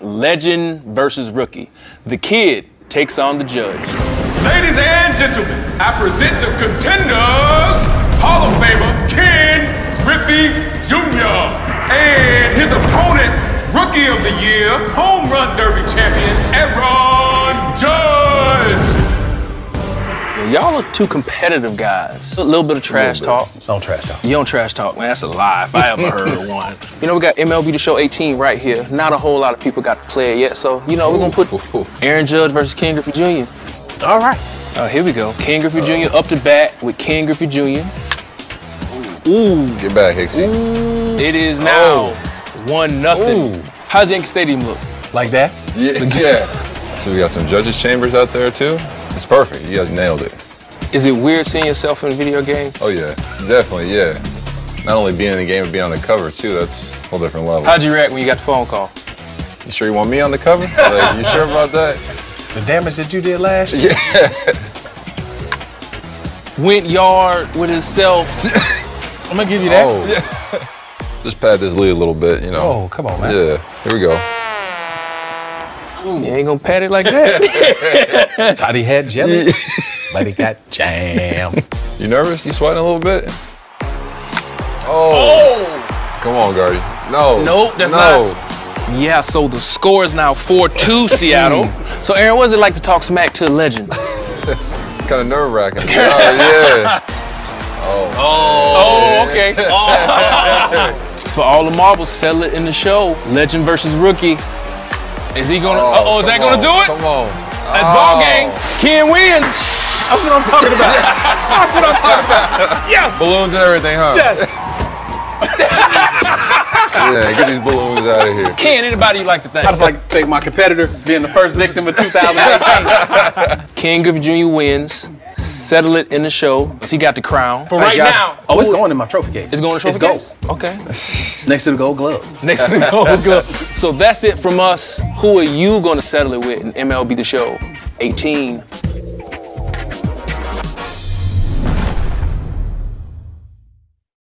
legend versus rookie. The kid takes on the judge. Ladies and gentlemen, I present the contenders, Hall of Famer Ken Griffey Jr. and his opponent, Rookie of the Year, Home Run Derby champion, Aaron Y'all are two competitive guys. A little bit of trash talk. Don't trash talk. You don't trash talk, man. That's a lie if I ever heard one. You know, we got MLB The Show 18 right here. Not a whole lot of people got to play it yet, so, you know, we're going to put Aaron Judge versus Ken Griffey Jr. All right. Uh, here we go. Ken Griffey Jr. up to bat with Ken Griffey Jr. Ooh. Get back, Hicksy. It is now one nothing. Ooh. How's Yankee Stadium look? Like that? Yeah, yeah. So we got some judges' chambers out there too. It's perfect. You guys nailed it. Is it weird seeing yourself in a video game? Oh yeah, definitely, yeah. Not only being in the game, but being on the cover too. That's a whole different level. How'd you react when you got the phone call? You sure you want me on the cover? Like, you sure about that? The damage that you did last year? Went yard with himself. I'm gonna give you that. Oh. Just pad this lead a little bit, you know. Oh, come on, man. Yeah, here we go. Mm. You ain't gonna pat it like that. Thought he had jelly, but he got jam. You nervous? You sweating a little bit? Oh. oh. Come on, Guardy. No. Nope, that's no. yeah, so the score is now 4-2 Seattle. so Aaron, what is it like to talk smack to a legend? Kind of nerve wracking. oh, yeah. Oh, oh. oh okay. so all the marbles sell it in the show. Legend versus rookie. Is he gonna? Oh, oh is that come gonna do it? Come on. That's Oh. ball game. Ken wins. That's what I'm talking about. That's what I'm talking about. Yes. Balloons and everything, huh? Yes. Yeah, get these balloons out of here. Ken, anybody you'd like to thank? I'd like to thank my competitor being the first victim of 2018. Ken Griffey Jr. wins. Settle it in the show. He got the crown. For right Thank now. Oh, it's going in my trophy case. It's going to It's trophy gold. case? Okay. Next to the gold gloves. Next to the gold glove. So that's it from us. Who are you going to settle it with in MLB The Show 18?